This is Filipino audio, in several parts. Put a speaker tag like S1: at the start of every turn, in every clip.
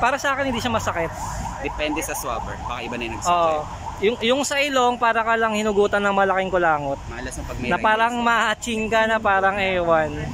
S1: para sa akin hindi siya masakit.
S2: Depende sa swabber. Baka iba na yung
S1: Oo.
S2: nagsuggest.
S1: Yung, yung sa ilong, para ka lang hinugutan ng malaking kulangot.
S2: Malas ng pag may
S1: Na parang
S2: days.
S1: mahaching ka na parang ewan.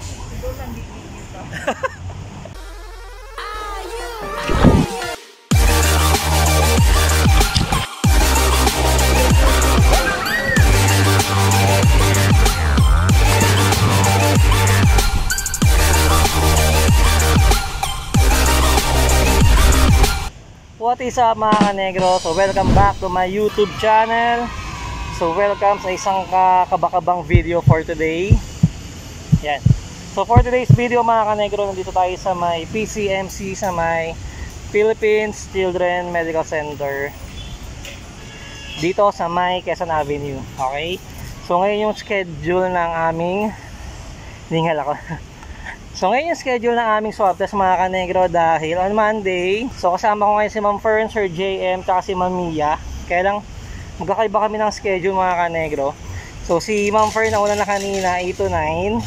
S1: What is mga kanegro? So welcome back to my YouTube channel. So welcome sa isang kakabakabang video for today. Yan. So for today's video mga kanegro, nandito tayo sa may PCMC sa may Philippines Children Medical Center. Dito sa may Quezon Avenue. Okay? So ngayon yung schedule ng aming Ningal ako. So ngayon yung schedule ng aming swab test mga kanegro dahil on Monday, so kasama ko ngayon si Ma'am Fern, Sir JM, tsaka si Ma'am Mia. Kaya lang magkakaiba kami ng schedule mga kanegro. So si Ma'am Fern nauna na kanina 8 to 9.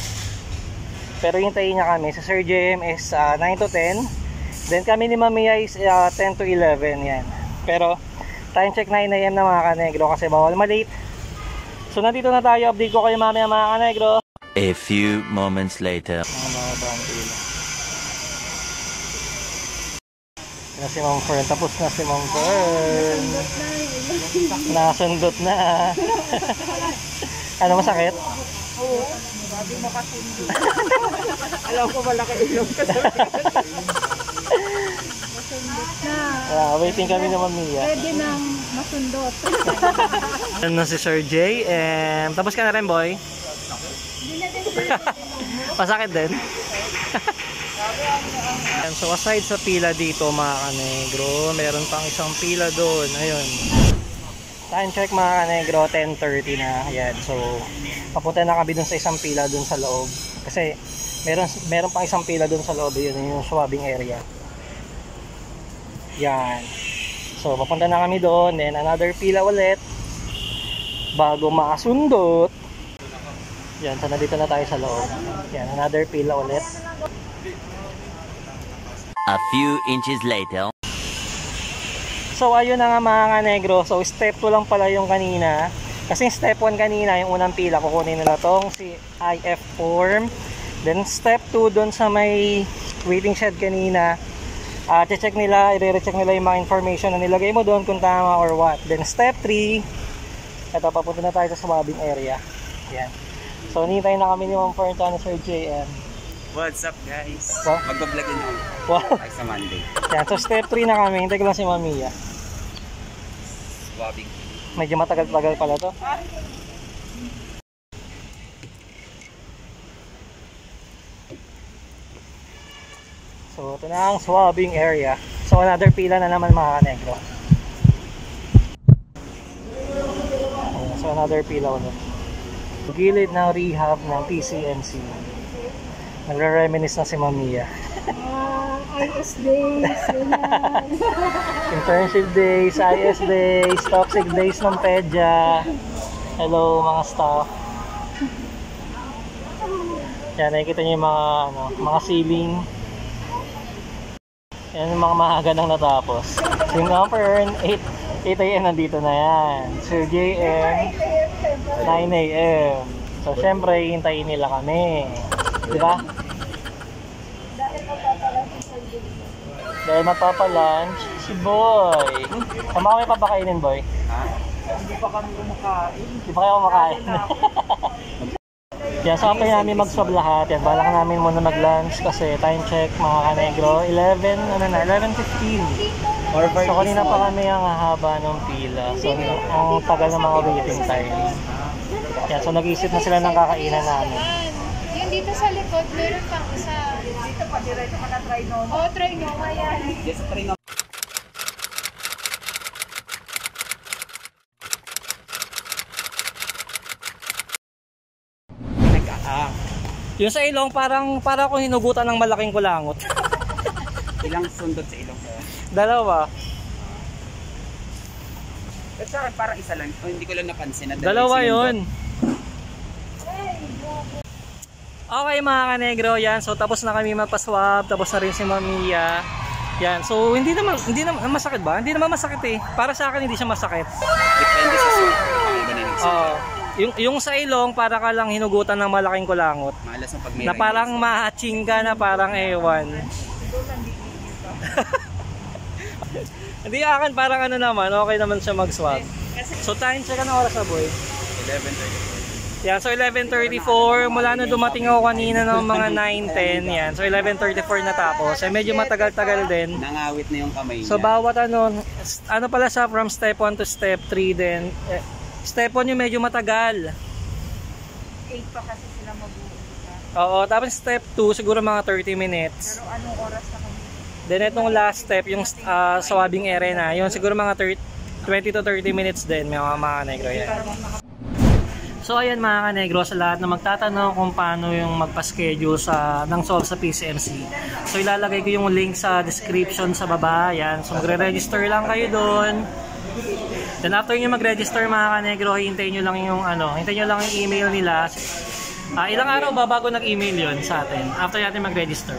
S1: Pero hintayin niya kami. Si Sir JM is ah, 9 to 10. Then kami ni Ma'am Mia is ah, 10 to 11 yan. Pero time check 9am na mga kanegro kasi bawal malate. So nandito na tayo. Update ko kayo mamaya mga kanegro.
S3: A few moments later.
S1: Na si Ma'am Fern. Tapos na si Ma'am Fern. Nasundot na. ano masakit?
S4: Alam ko malaki ilong ka
S1: Ah, waiting kami na Mia.
S4: Pwede nang masundot.
S1: Ano na si Sir J. And, tapos ka na rin, boy? Masakit din? Ayan, so aside sa pila dito mga kanegro, meron pang isang pila doon. Ayun. Time check mga kanegro, 10.30 na. Ayan, so papunta na kami dun sa isang pila dun sa loob. Kasi meron, meron pang isang pila dun sa loob. Yun yung swabbing area. Yan. So papunta na kami doon. Then another pila ulit. Bago makasundot. Yan, so nandito na tayo sa loob. Yan, another pila ulit.
S3: A few inches later.
S1: So ayun na nga mga negro. So step 2 lang pala yung kanina. Kasi step 1 kanina, yung unang pila, kukunin nila tong si IF form. Then step 2 doon sa may waiting shed kanina. Ah, check nila, i-recheck nila yung mga information na nilagay mo doon kung tama or what. Then step 3, ito papunta na tayo sa swabbing area. Yan. So nintay na kami ni Ma'am Fern ni Sir JM.
S2: What's up guys?
S1: Wow.
S2: Magbablog din ako.
S1: Wow.
S2: Ay sa Monday.
S1: Yan. So step 3 na kami. Hintay ko lang si Mamiya.
S2: Swabbing.
S1: Medyo matagal-tagal pala to. So, ito na ang swabbing area. So, another pila na naman mga kanegro. So, another pila ulit. Gilid ng rehab ng PCMC. Nagre-reminis na si Mamiya.
S4: Ah, IS days.
S1: Internship days, IS days, toxic days ng PEDYA. Hello mga staff. Yan, nakikita niyo yung mga, ano, mga ceiling. Yan yung mga maaga nang natapos. Si Number 8, 8 a.m. nandito na yan. Sir JM, 9 a.m. So, syempre, hintayin nila kami. Di ba? Dahil magpapalunch, si Boy. Tama kami papakainin, Boy.
S2: Ha?
S4: Hindi pa kami kumakain.
S1: Di pa kayo kumakain. Yan, so after namin mag-swab lahat, yan, balak namin muna mag-lunch kasi time check mga kanegro, 11, ano na, 11.15.
S2: Or
S1: So kanina pa kami ang haba ng pila. So ang tagal ng mga waiting time. Yan, so nag-isip na sila ng kakainan namin.
S5: Sa likod, meron pang isa.
S4: Dito pa diretso ka na try noon.
S5: Oo, try nyo. Ayan.
S2: Yes, try na.
S1: Ah, yung sa ilong parang para akong hinugutan ng malaking kulangot.
S2: Ilang sundot sa ilong ko.
S1: Dalawa.
S2: At sa akin parang isa lang. Oh, hindi ko lang napansin. Na
S1: Dalawa
S2: yung
S1: yun. Okay mga kanegro, yan. So tapos na kami magpa-swab. Tapos na rin si Mamiya. Yan, so hindi naman hindi naman masakit ba? Hindi naman masakit eh. Para sa akin hindi siya masakit.
S2: Depende sa na nagsusuot.
S1: Oo. yung yung sa ilong para ka lang hinugutan ng malaking kulangot.
S2: Malas ang pag may
S1: Na parang ma-hatching ka na parang ewan. Hindi akin parang ano naman, okay naman siya mag-swap. So time check ano oras na boy?
S2: 11.30.
S1: Yan, so 11.34, mula na dumating ako kanina ng mga 9.10, yan. So 11.34 natapos. Eh medyo matagal-tagal din.
S2: Nangawit na yung kamay
S1: So
S2: niya.
S1: bawat ano, ano pala siya from step 1 to step 3 din. Eh, step 1 yung medyo matagal.
S4: 8 pa kasi sila mag-uumpisa.
S1: Oo, tapos step 2 siguro mga 30 minutes.
S4: Pero anong oras na kami?
S1: Then itong last step, yung uh, swabbing area na, yun siguro mga 30, 20 to 30 minutes din, may mga mga negro yan. So ayan mga kanegro sa lahat na magtatanong kung paano yung magpa-schedule sa ng solve sa PCMC. So ilalagay ko yung link sa description sa baba. Yan. So magre-register lang kayo doon. Then after nyo mag-register mga kanegro, hintayin nyo lang yung ano, hintayin nyo lang yung email nila. Ah, ilang araw ba bago nag-email yon sa atin? After natin mag-register.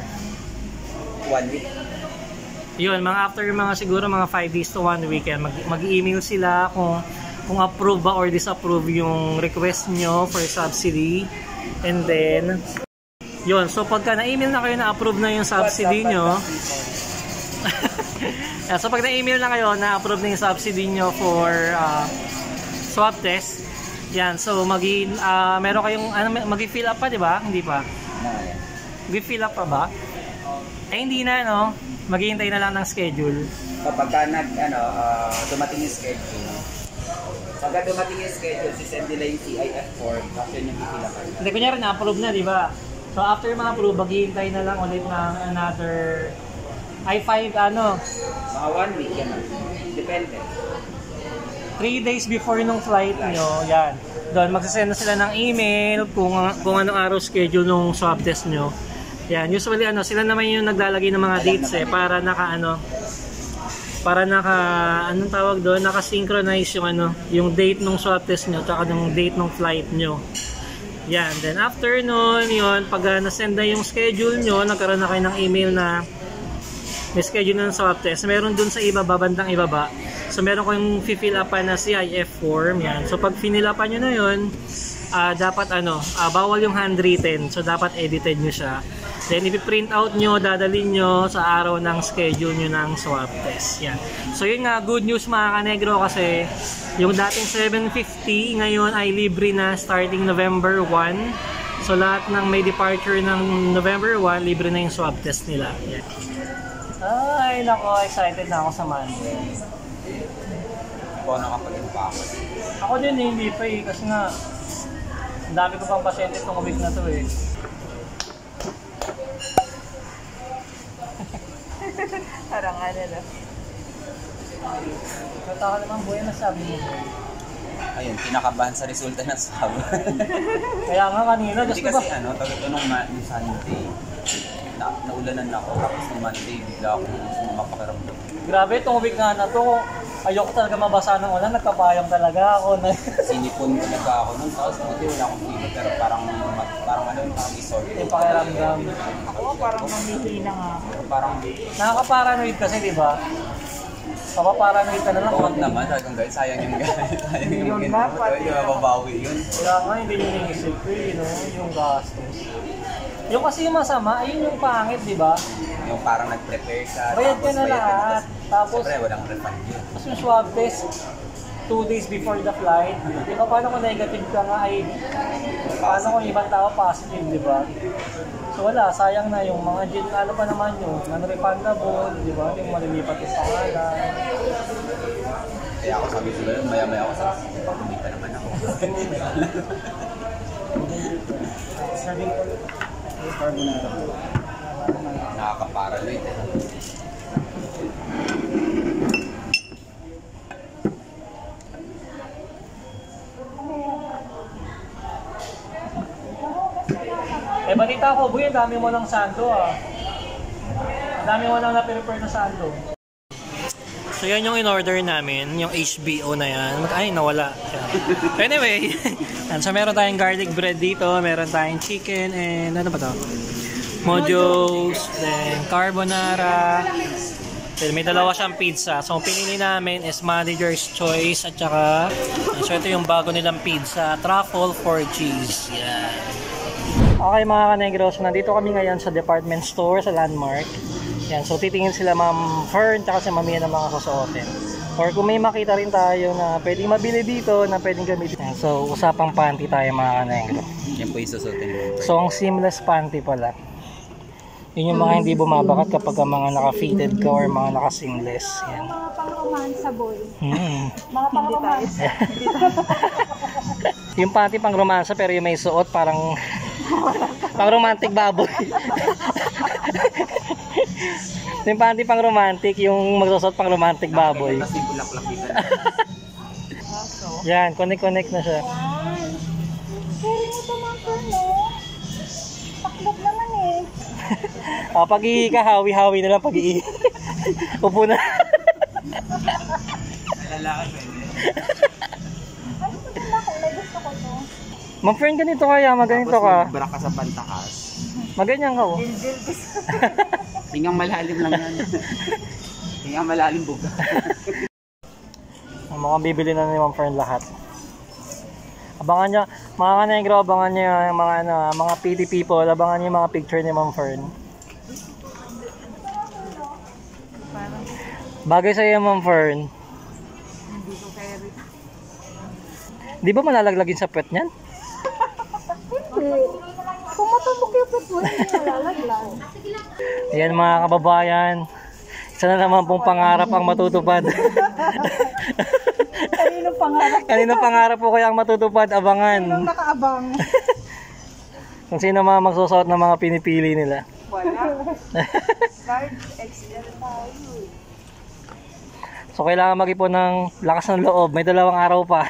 S2: One week.
S1: Yun, mga after mga siguro mga 5 days to 1 weekend, mag, mag-email sila kung kung approve ba or disapprove yung request nyo for subsidy. And then, yun. So, pagka na-email na kayo na approve na yung subsidy nyo, so pag na-email na kayo na approve na yung subsidy nyo for uh, swab test, yan. So, magi, uh, meron kayong, ano, magi-fill up pa, di ba? Hindi pa. Magi-fill up pa ba? Eh, hindi na, no? Maghihintay na lang ng schedule.
S2: Kapag ka nag, ano, ah, dumating yung schedule, pagka dumating yung schedule, sisend nila yung CIF form, tapos yun yung pipilapan.
S1: Hindi, kunyari na-approve na, di ba? So, after ma-approve, maghihintay na lang ulit ng another I-5, ano,
S2: Mga one week, yan. Depende.
S1: 3 days before nung flight nyo, yan. Doon, magsasend na sila ng email kung, kung anong araw schedule nung swab test nyo. Yan, usually ano, sila naman yung naglalagay ng mga dates eh, para naka ano, para naka, anong tawag doon, naka-synchronize yung ano, yung date nung swab test nyo, tsaka yung date nung flight nyo. Yan, then after nun, yun, pag uh, nasend na yung schedule nyo, nagkaroon na kayo ng email na may schedule ng swab test. Meron dun sa ibaba, bandang ibaba. So, meron kayong fill up na CIF form. Yan. So, pag finilapan nyo na yun, ah, dapat ano, ah, bawal yung handwritten. So, dapat edited nyo siya. Then, ipiprint out nyo, dadalhin nyo sa araw ng schedule nyo ng swab test. Yan. So, yun nga, good news mga kanegro kasi yung dating 750 ngayon ay libre na starting November 1. So, lahat ng may departure ng November 1, libre na yung swab test nila. Yan. Ay, nako, excited na ako sa Monday.
S2: Ako nakapag-impact.
S1: Ako din eh, hindi pa eh, kasi nga, ang dami ko pang pasyente itong week na to eh.
S4: Parang ano na.
S1: Nataka naman buhay na sabi mo.
S2: Ayun, kinakabahan sa resulta ng swab.
S1: Kaya nga kanina,
S2: Hindi
S1: gusto
S2: kasi
S1: ko.
S2: ano, tawag ito nung, ma- nung Sunday, na, naulanan na ako, tapos nung Monday, bigla akong sumapakiramdam.
S1: Grabe, itong week nga na to, ayoko talaga mabasa ng ulan, nagkapayang talaga ako. Na,
S2: Sinipon talaga ako nun, tapos buti wala akong fever, pero parang, parang ano, parang isort.
S1: yung pakiramdam.
S4: Ako parang mamihina nga ako.
S2: Parang,
S1: Nakaka-paranoid kasi, di ba? Papaparanoid ka na lang.
S2: huwag naman, talagang guys, sayang yung sayang yung
S4: Yun
S2: ginawa
S4: nga,
S2: mo, hindi mababawi yun.
S1: Kaya nga, hindi nyo naisip ko eh, no? yung gastos. Yung kasi yung masama, ayun yung pangit, di ba?
S2: Yung parang nag-prepare ka,
S1: Bayad ka na
S2: bayad ka
S1: lahat. Tapos,
S2: Siyempre, walang refund yun.
S1: Tapos yung swab test, two days before the flight. Di ba paano kung negative ka nga ay paano kung ibang tao positive, di ba? So wala, sayang na yung mga gin, ano pa naman yun, non-refundable, di ba? Yung malilipat yung pangalan.
S2: Kaya ako sabi ko ganun, maya-maya ako sabi, kumita naman ako.
S1: Sabi ko,
S2: Nakaka-paranoid eh.
S1: Balita ko, buhay, dami mo ng sando ah. Ang dami mo nang na-prepare na sando. So yan yung in-order namin, yung HBO na yan. Ay, nawala. Anyway, so meron tayong garlic bread dito, meron tayong chicken, and ano ba to? Mojos, then carbonara, Then may dalawa siyang pizza. So, ang pinili namin is manager's choice at saka so ito yung bago nilang pizza, truffle for cheese. Yan. Okay mga kanegros, nandito kami ngayon sa department store sa Landmark. Yan, so titingin sila Ma'am Fern at si Mamiya ng mga susuotin. Or kung may makita rin tayo na pwedeng mabili dito na pwedeng gamitin. Yan, so usapang panty tayo mga kanegro.
S2: Yan po yung susutin mo.
S1: So ang seamless panty pala. Yun yung mga hindi bumabakat kapag ang mga naka-fitted ka or mga naka-seamless. Yan.
S5: Mga pang-romansa boy.
S1: Hmm.
S5: Mga pang-romansa.
S1: Yung panty pang romansa pero yung may suot parang pang romantic baboy. yung panty pang romantic, yung magsusot pang romantic baboy. Yan, connect-connect na siya.
S5: Takbot naman eh.
S1: Ah, pag ka, hawi-hawi na lang pag Upo na.
S2: Lalaki pwede.
S5: Ay, ito na ako. May gusto ko to.
S1: Ma'am friend, ganito kaya, maganito
S2: Tapos
S1: ka.
S2: magbara ka sa pantakas.
S1: Maganyan ka, oh.
S2: Hingang malalim lang yan. Hingang malalim buga.
S1: Ang mga bibili na ni Ma'am Fern lahat. Abangan nyo, mga kanegro, abangan nyo yung mga, ano, mga PT people, abangan nyo yung mga picture ni Ma'am Fern. Bagay sa'yo, Ma'am Fern.
S4: Hindi ko kaya.
S1: Di ba malalaglagin sa puwet niyan?
S5: Hindi. Kung matubok yung pet mo, hindi nalalaglag.
S1: Ayan mga kababayan. Isa na naman pong pangarap ang matutupad.
S4: Kanino pangarap?
S1: Kanino pangarap po kaya ang matutupad? Abangan.
S4: Nakaabang.
S1: Kung sino mga magsusuot ng mga pinipili nila.
S4: Wala. Card XL tayo.
S1: So kailangan mag-ipon ng lakas ng loob. May dalawang araw pa.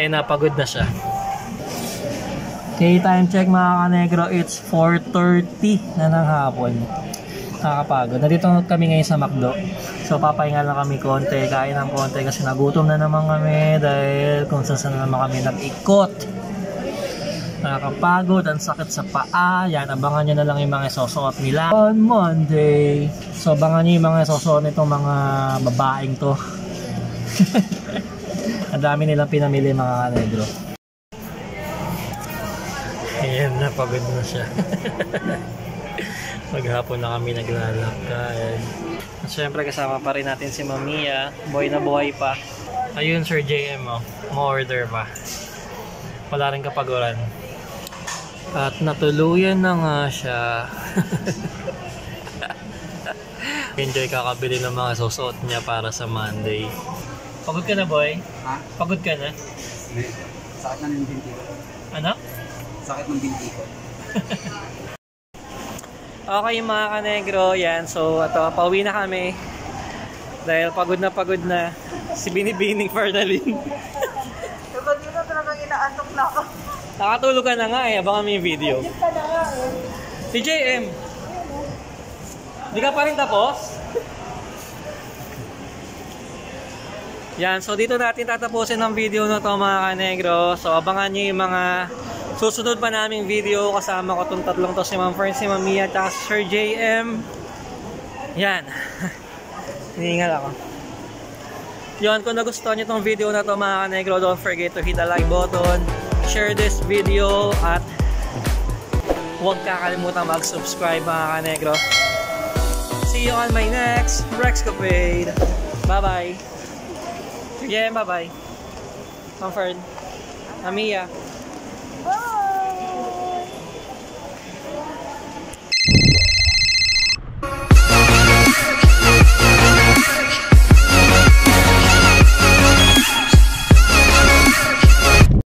S1: eh napagod na siya. Okay, time check mga kanegro. It's 4.30 na ng hapon. Nakakapagod. Nandito kami ngayon sa McDo. So papahinga lang kami konti. Kain ng konti kasi nagutom na naman kami dahil kung saan saan naman kami nag-ikot. Nakakapagod, ang sakit sa paa. Yan, abangan nyo na lang yung mga isusuot nila on Monday. So, abangan nyo yung mga isusuot nitong mga babaeng to. ang dami nilang pinamili mga kanegro. Ayan, napagod na siya. Maghapon na kami naglalakad. At syempre kasama pa rin natin si Mamiya. Boy na buhay pa. Ayun, Sir JM, oh. Mo-order pa. Wala rin kapaguran. At natuluyan na nga siya. Enjoy kakabili ng mga susuot niya para sa Monday. Pagod ka na, boy?
S2: Ha?
S1: Pagod ka na?
S2: May sakit na ng binti.
S1: Ano?
S2: Sakit ng binti ko.
S1: Okay mga kanegro, yan. So, ito, pauwi na kami. Dahil pagod na pagod na si Binibining Fernalin.
S4: Kapag yun na talagang inaantok na ako.
S1: Nakatulog ka na nga eh, abangan mo yung video. Si JM, di ka pa rin tapos? Yan, so dito natin tatapusin ang video na to mga kanegro. So abangan nyo yung mga susunod pa naming video. Kasama ko itong tatlong to si Ma'am Fern, si Ma'am Mia, at si Sir JM. Yan. Hinihingal ako. Yun, kung nagustuhan nyo itong video na to mga kanegro, don't forget to hit the like button, share this video, at huwag kakalimutan mag-subscribe mga kanegro. See you on my next Rexcapade. Bye-bye. Sige, bye-bye. Ma'am Fern. Amia.